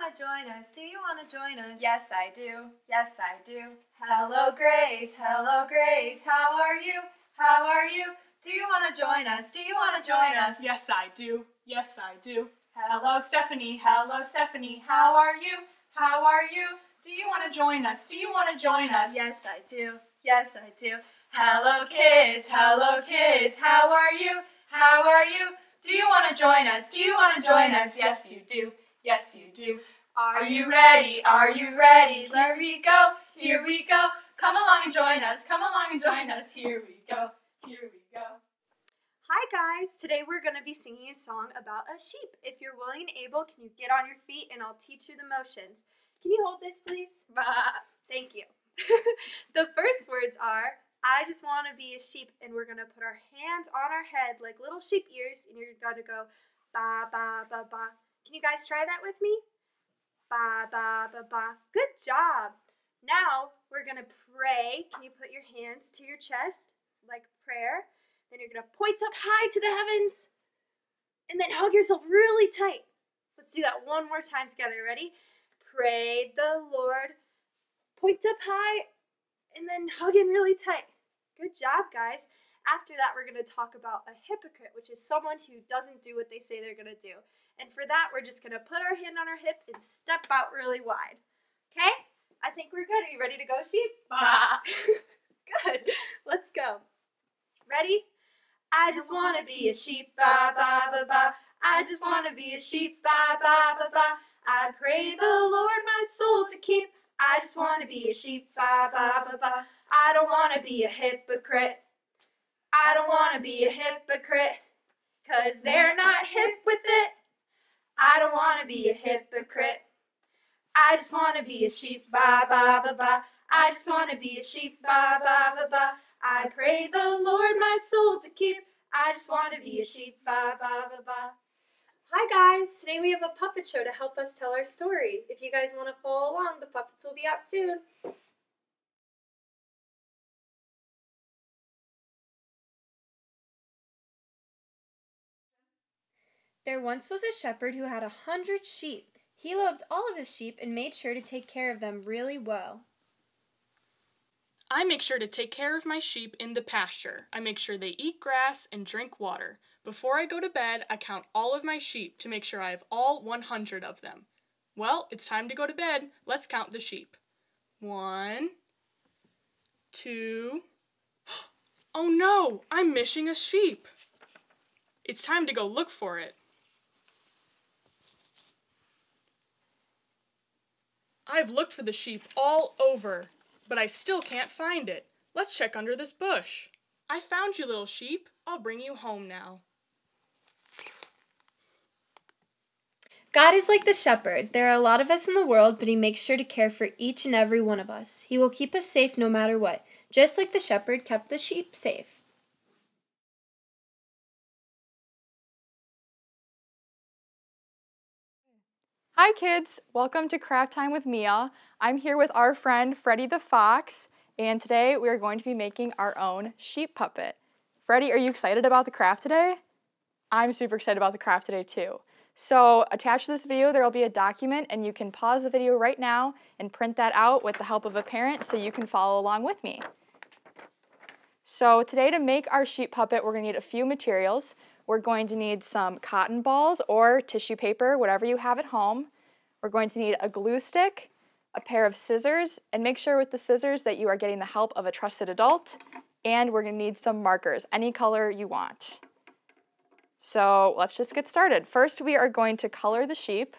want to join us? Do you want to join us? Yes, I do. Yes, I do. Hello, Grace. Hello, Grace. How are you? How are you? Do you want to join us? Do you want to join us? Yes, I do. Yes, I do. Hello, Stephanie. Hello, Stephanie. How are you? How are you? Do you want to join us? Do you want to join us? Yes, I do. Yes, I do. Hello, kids. Hello, kids. How are you? How are you? Do you want to join us? Do you want to join us? Yes, you do. Yes, you do. Are you ready? Are you ready? Here we go. Here we go. Come along and join us. Come along and join us. Here we go. Here we go. Hi guys, today we're going to be singing a song about a sheep. If you're willing and able, can you get on your feet and I'll teach you the motions. Can you hold this please? Thank you. the first words are, I just want to be a sheep and we're to put our hands on our head like little sheep ears and you're to go ba ba ba ba. Can you guys try that with me? Ba ba ba ba. Good job. Now we're to pray. Can you put your hands to your chest like prayer? Then you're to point up high to the heavens and then hug yourself really tight. Let's do that one more time together. Ready? Pray the Lord. Point up high and then hug in really tight. Good job, guys. After that, we're going to talk about a hypocrite, which is someone who doesn't do what they say they're going to do. And for that, we're just going to put our hand on our hip and step out really wide. Okay? I think we're good. Are you ready to go, sheep? good. Let's go. Ready? I just wanna be a sheep, ba ba ba ba. I just wanna be a sheep, ba ba ba ba. I pray the Lord my soul to keep. I just wanna be a sheep, ba ba ba ba. I don't wanna be a hypocrite. I don't wanna be a hypocrite, cause they're not hip with it. I don't wanna be a hypocrite. I just wanna be a sheep, ba ba ba ba. I just wanna be a sheep, ba ba ba ba. I pray the Lord my soul to keep. I just want to be a sheep. Ba ba ba ba. Hi guys! Today we have a puppet show to help us tell our story. If you guys want to follow along, the puppets will be out soon. There once was a shepherd who had a hundred sheep. He loved all of his sheep and made sure to take care of them really well. I make sure to take care of my sheep in the pasture. I make sure they eat grass and drink water. Before I go to bed, I count all of my sheep to make sure I have all 100 of them. Well, it's time to go to bed. Let's count the sheep. One, two. Oh no, I'm missing a sheep. It's time to go look for it. I've looked for the sheep all over but I still can't find it. Let's check under this bush. I found you, little sheep. I'll bring you home now. God is like the shepherd. There are a lot of us in the world, but he makes sure to care for each and every one of us. He will keep us safe no matter what, just like the shepherd kept the sheep safe. Hi kids, welcome to Craft Time with Mia. I'm here with our friend Freddie the Fox, and today we are going to be making our own sheep puppet. Freddie, are you excited about the craft today? I'm super excited about the craft today too. So attached to this video, there will be a document and you can pause the video right now and print that out with the help of a parent so you can follow along with me. So today to make our sheet puppet, we're gonna need a few materials. We're going to need some cotton balls or tissue paper, whatever you have at home. We're going to need a glue stick, a pair of scissors, and make sure with the scissors that you are getting the help of a trusted adult. And we're gonna need some markers, any color you want. So let's just get started. First, we are going to color the sheep.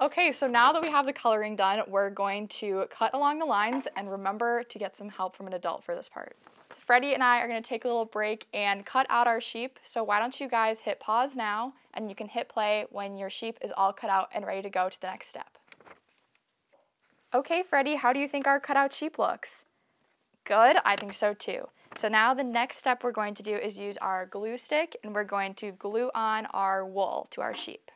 Okay, so now that we have the coloring done, we're going to cut along the lines and remember to get some help from an adult for this part. Freddie and I are gonna take a little break and cut out our sheep. So why don't you guys hit pause now and you can hit play when your sheep is all cut out and ready to go to the next step. Okay, Freddie, how do you think our cutout sheep looks? Good, I think so too. So now the next step we're going to do is use our glue stick and we're going to glue on our wool to our sheep.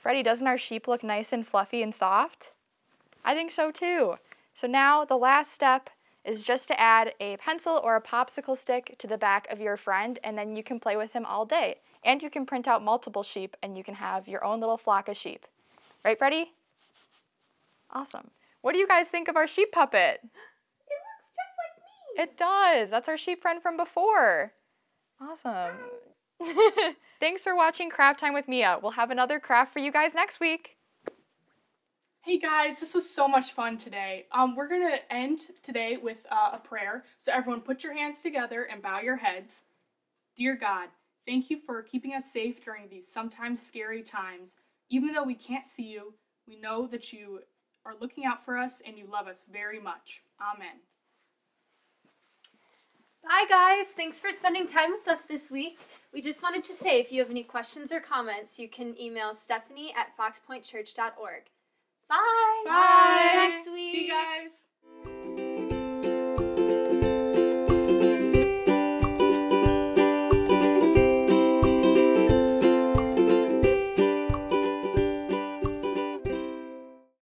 Freddie, doesn't our sheep look nice and fluffy and soft? I think so too. So now the last step is just to add a pencil or a popsicle stick to the back of your friend and then you can play with him all day. And you can print out multiple sheep and you can have your own little flock of sheep. Right, Freddie? Awesome. What do you guys think of our sheep puppet? It looks just like me. It does. That's our sheep friend from before. Awesome. Um, Thanks for watching Craft Time with Mia. We'll have another craft for you guys next week. Hey guys, this was so much fun today. Um, we're gonna end today with uh, a prayer. So everyone, put your hands together and bow your heads. Dear God, thank you for keeping us safe during these sometimes scary times. Even though we can't see you, we know that you are looking out for us and you love us very much. Amen. Bye, guys. Thanks for spending time with us this week. We just wanted to say if you have any questions or comments, you can email Stephanie at foxpointchurch.org. Bye. Bye. See you next week. See you guys.